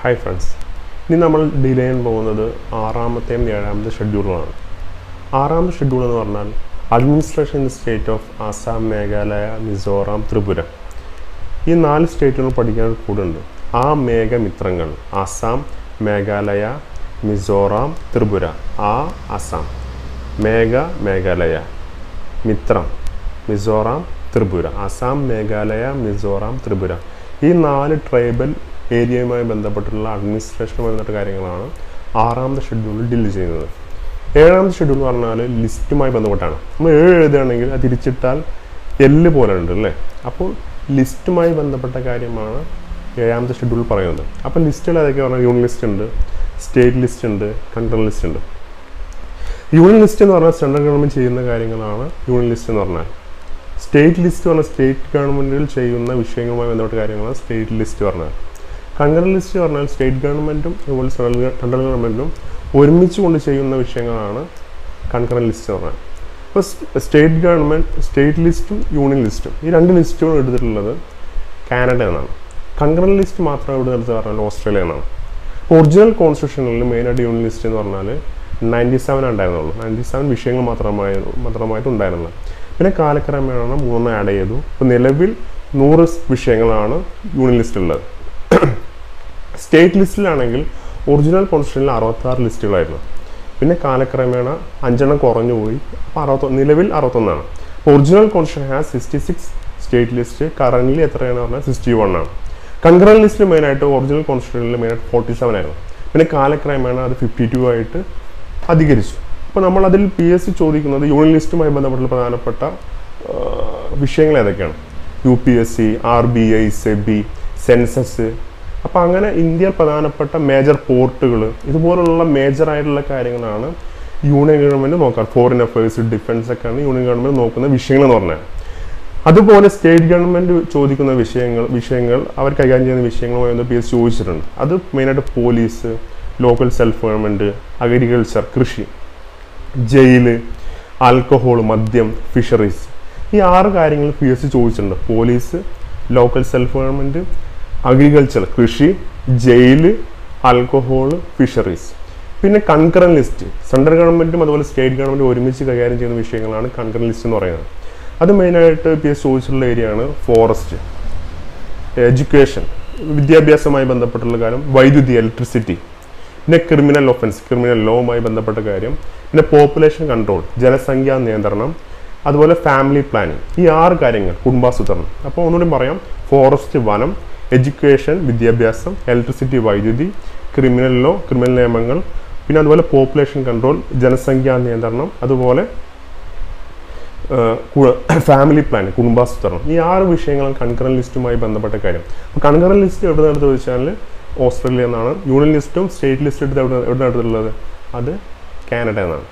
Hi friends ഇനി നമ്മൾ deal ചെയ്യാൻ പോകുന്നത് ആറാമത്തെയും ഏഴാമത്തെ ഷെഡ്യൂളുകളാണ് ആറാമത്തെ ഷെഡ്യൂൾ എന്ന് പറഞ്ഞാൽ administration in state of Assam Meghalaya Mizoram Tripura ഈ നാല് സ്റ്റേറ്റുകൾ പഠിക്കാൻ കൂടുണ്ട്. ആ മേഘമിത്രങ്ങൾ ആസാം മേഘാലയ മിസോറാം ത്രിപുര ആ ആസാം മേഘ മേഘാലയ മിത്രം മിസോറാം ത്രിപുര ആസാം മേഘാലയ മിസോറാം ത്രിപുര ഈ നാല് ട്രൈബൽ ഏരിയയുമായി ബന്ധപ്പെട്ടുള്ള അഡ്മിനിസ്ട്രേഷനുമായി ബന്ധപ്പെട്ട കാര്യങ്ങളാണ് ആറാമത്തെ ഷെഡ്യൂളിൽ ഡീൽ ചെയ്യുന്നത്. ഏഴാമത്തെ ഷെഡ്യൂൾ എന്ന് പറഞ്ഞാൽ ലിസ്റ്റുമായി ബന്ധപ്പെട്ടാണ്. നമ്മൾ ഏഴ് എഴുതുകയാണെങ്കിൽ അത് തിരിച്ചിട്ടാൽ എല്ല് പോലെ ഉണ്ട് അല്ലേ? അപ്പോൾ ലിസ്റ്റുമായി ബന്ധപ്പെട്ട കാര്യമാണ് ഏഴാമത്തെ ഷെഡ്യൂൾ പറയുന്നത്. അപ്പോൾ ലിസ്റ്റുകൾ ഏതൊക്കെ പറഞ്ഞാൽ യൂണിയൻ ലിസ്റ്റ് ഉണ്ട് സ്റ്റേറ്റ് ലിസ്റ്റ് ഉണ്ട് കൺട്രൽ ലിസ്റ്റ് ഉണ്ട്. യൂണിയൻ ലിസ്റ്റ് എന്ന് പറഞ്ഞാൽ സെൻട്രൽ ഗവൺമെന്റ് ചെയ്യുന്ന കാര്യങ്ങളാണ് യൂണിയൻ ലിസ്റ്റ് എന്ന് പറഞ്ഞാൽ. സ്റ്റേറ്റ് ലിസ്റ്റ് പറഞ്ഞാൽ സ്റ്റേറ്റ് ഗവൺമെന്റുകൾ ചെയ്യുന്ന വിഷയങ്ങളുമായി ബന്ധപ്പെട്ട കാര്യങ്ങളാണ് സ്റ്റേറ്റ് ലിസ്റ്റ് പറഞ്ഞാൽ. കൺകറൻ ലിസ്റ്റ് പറഞ്ഞാൽ സ്റ്റേറ്റ് ഗവൺമെന്റും അതുപോലെ സെൻട്രൽ ഗവൺമെന്റും ഒരുമിച്ച് കൊണ്ട് ചെയ്യുന്ന വിഷയങ്ങളാണ് കൺകറൻ ലിസ്റ്റ് പറഞ്ഞാൽ. ഇപ്പോൾ സ്റ്റേറ്റ് ഗവൺമെന്റ് സ്റ്റേറ്റ് ലിസ്റ്റും യൂണിയൻ ലിസ്റ്റും ഈ രണ്ട് ലിസ്റ്റുകളും എടുത്തിട്ടുള്ളത് കാനഡ എന്നാണ്. കൺകറൻ ലിസ്റ്റ് മാത്രം ഇവിടെ എടുത്ത് പറഞ്ഞാൽ ഓസ്ട്രേലിയ എന്നാണ്. ഒറിജിനൽ കോൺസ്റ്റിറ്റ്യൂഷനിൽ മെയിനായിട്ട് യൂണിയൻ ലിസ്റ്റ് എന്ന് പറഞ്ഞാൽ നയന്റി സെവൻ ഉണ്ടായിരുന്നുള്ളൂ. നയന്റി സെവൻ വിഷയങ്ങൾ മാത്രമായി മാത്രമായിട്ട് ഉണ്ടായിരുന്നത്. പിന്നെ കാലക്രമേണ മൂന്നെണ്ണം ആഡ് ചെയ്തു. ഇപ്പോൾ നിലവിൽ നൂറ് വിഷയങ്ങളാണ് യൂണിയൻ ലിസ്റ്റിലുള്ളത് സ്റ്റേറ്റ് ലിസ്റ്റിലാണെങ്കിൽ ഒറിജിനൽ കോൺസ്റ്റിറ്റ്യൂഷനിൽ അറുപത്താറ് ലിസ്റ്റുകളായിരുന്നു. പിന്നെ കാലക്രമേണ അഞ്ചെണ്ണം കുറഞ്ഞു പോയി. അപ്പോൾ അറുപത്തൊ നിലവിൽ അറുപത്തൊന്നാണ്. Original constitution has sixty six state list. Currently എത്രയാണെന്ന് പറഞ്ഞാൽ സിക്സ്റ്റി വൺ ആണ്. കൺഗ്രൻ ലിസ്റ്റിൽ മെയിനായിട്ട് ഒറിജിനൽ കോൺസ്റ്റിറ്റ്യൂഷനിൽ മെയിനായിട്ട് ഫോർട്ടി സെവൻ ആയിരുന്നു. പിന്നെ കാലക്രമേണ അത് ഫിഫ്റ്റി ടു ആയിട്ട് അധികരിച്ചു. അപ്പോൾ നമ്മളതിൽ പി എസ് സി ചോദിക്കുന്നത് യൂണിയൻ ലിസ്റ്റുമായി ബന്ധപ്പെട്ടുള്ള പ്രധാനപ്പെട്ട വിഷയങ്ങൾ ഏതൊക്കെയാണ്? U P S C R B I SEBI census അപ്പോൾ അങ്ങനെ ഇന്ത്യയിൽ പ്രധാനപ്പെട്ട മേജർ പോർട്ടുകൾ ഇതുപോലുള്ള മേജർ ആയിട്ടുള്ള കാര്യങ്ങളാണ് യൂണിയൻ ഗവൺമെന്റ് നോക്കാൻ ഫോറിൻ അഫയേഴ്സ് ഡിഫൻസ് ഒക്കെയാണ് യൂണിയൻ ഗവൺമെന്റ് നോക്കുന്ന വിഷയങ്ങൾ എന്ന് പറഞ്ഞാൽ അതുപോലെ സ്റ്റേറ്റ് ഗവൺമെന്റ് ചോദിക്കുന്ന വിഷയങ്ങൾ വിഷയങ്ങൾ അവർ കൈകാര്യം ചെയ്യുന്ന വിഷയങ്ങളുമായി എസ് ചോദിച്ചിട്ടുണ്ട്. അത് മെയിനായിട്ട് police local self government agriculture കൃഷി ജയിൽ ആൽക്കഹോൾ മദ്യം ഫിഷറീസ് ഈ ആറ് കാര്യങ്ങൾ പി എസ് ചോദിച്ചിട്ടുണ്ട്. Police local self government agriculture കൃഷി ജയിൽ ആൽക്കഹോൾ ഫിഷറീസ് പിന്നെ കൺകറൻ ലിസ്റ്റ് സെൻട്രൽ ഗവൺമെന്റും അതുപോലെ സ്റ്റേറ്റ് ഗവൺമെന്റും ഒരുമിച്ച് കൈകാര്യം ചെയ്യുന്ന വിഷയങ്ങളാണ് കൺകറൻ ലിസ്റ്റ് എന്ന് പറയുന്നത്. അത് മെയിനായിട്ട് പി എസ് ചോദിച്ചിട്ടുള്ള ഏരിയയാണ് ഫോറസ്റ്റ് എഡ്യൂക്കേഷൻ വിദ്യാഭ്യാസവുമായി ബന്ധപ്പെട്ടുള്ള കാര്യം വൈദ്യുതി ഇലക്ട്രിസിറ്റി പിന്നെ ക്രിമിനൽ ഒഫൻസ് ക്രിമിനൽ ലോവുമായി ബന്ധപ്പെട്ട കാര്യം. പിന്നെ പോപ്പുലേഷൻ കൺട്രോൾ ജനസംഖ്യാ നിയന്ത്രണം. അതുപോലെ ഫാമിലി പ്ലാനിങ് ഈ ആറ് കാര്യങ്ങൾ കുടുംബാസൂത്രണം. അപ്പോൾ ഒന്നുകൂടി പറയാം. ഫോറസ്റ്റ് വനം എഡ്യൂക്കേഷൻ വിദ്യാഭ്യാസം ഇലക്ട്രിസിറ്റി വൈദ്യുതി ക്രിമിനൽ ലോ ക്രിമിനൽ നിയമങ്ങൾ പിന്നെ അതുപോലെ പോപ്പുലേഷൻ കൺട്രോൾ ജനസംഖ്യാ നിയന്ത്രണം അതുപോലെ ഫാമിലി പ്ലാൻ കുടുംബാസൂത്രണം. ഈ ആറ് വിഷയങ്ങളും കൺകറൻ ലിസ്റ്റുമായി ബന്ധപ്പെട്ട കാര്യം. അപ്പോൾ കൺകറൻ ലിസ്റ്റ് എവിടെ നിന്ന് എടുത്ത് ചോദിച്ചാൽ ഓസ്ട്രേലിയ എന്നാണ്. യൂണിയൻ ലിസ്റ്റും സ്റ്റേറ്റ് ലിസ്റ്റും എടുത്ത് എവിടെ എവിടെ എടുത്തുള്ളത് അത് കാനഡ എന്നാണ്.